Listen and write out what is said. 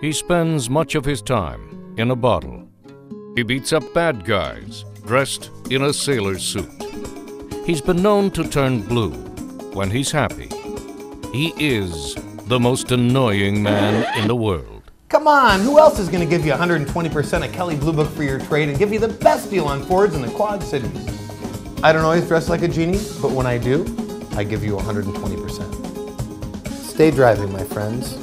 He spends much of his time in a bottle. He beats up bad guys dressed in a sailor suit. He's been known to turn blue when he's happy. He is the most annoying man in the world. Come on, who else is going to give you 120% of Kelley Blue Book for your trade and give you the best deal on Fords in the Quad Cities? I don't always dress like a genie, but when I do, I give you 120%. Stay driving, my friends.